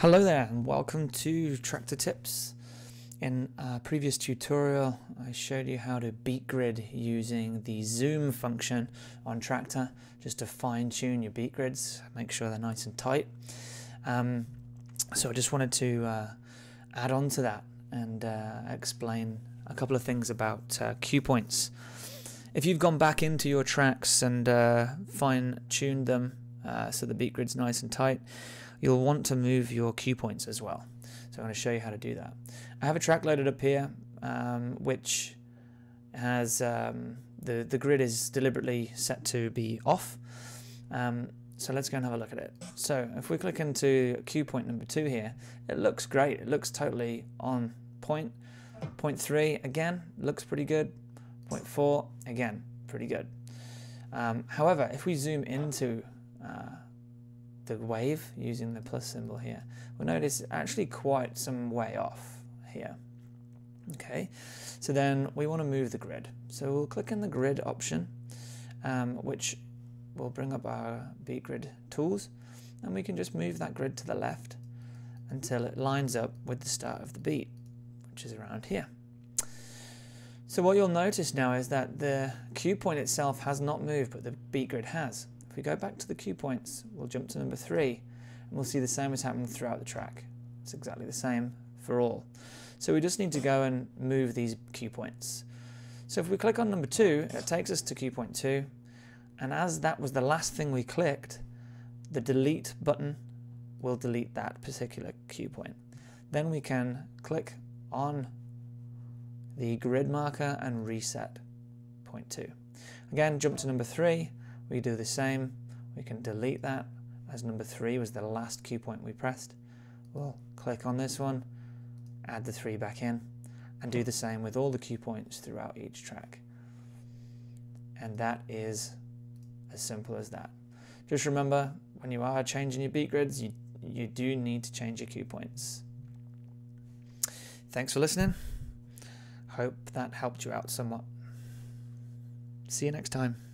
Hello there and welcome to Traktor Tips. In a previous tutorial I showed you how to beat grid using the zoom function on Traktor just to fine tune your beat grids, make sure they're nice and tight. Um, so I just wanted to uh, add on to that and uh, explain a couple of things about uh, cue points. If you've gone back into your tracks and uh, fine tuned them uh, so the beat grid's nice and tight, you'll want to move your cue points as well. So I'm going to show you how to do that. I have a track loaded up here, um, which has um, the, the grid is deliberately set to be off. Um, so let's go and have a look at it. So if we click into cue point number two here, it looks great. It looks totally on point. Point three, again, looks pretty good. Point four, again, pretty good. Um, however, if we zoom into uh, the wave using the plus symbol here, we'll notice actually quite some way off here. Okay, so then we want to move the grid. So we'll click in the grid option, um, which will bring up our beat grid tools, and we can just move that grid to the left until it lines up with the start of the beat, which is around here. So what you'll notice now is that the cue point itself has not moved, but the beat grid has we go back to the cue points, we'll jump to number three, and we'll see the same as happened throughout the track. It's exactly the same for all. So we just need to go and move these cue points. So if we click on number two, it takes us to cue point two, and as that was the last thing we clicked, the delete button will delete that particular cue point. Then we can click on the grid marker and reset point two. Again, jump to number three, we do the same. We can delete that as number three was the last cue point we pressed. We'll click on this one, add the three back in, and do the same with all the cue points throughout each track. And that is as simple as that. Just remember, when you are changing your beat grids, you, you do need to change your cue points. Thanks for listening. Hope that helped you out somewhat. See you next time.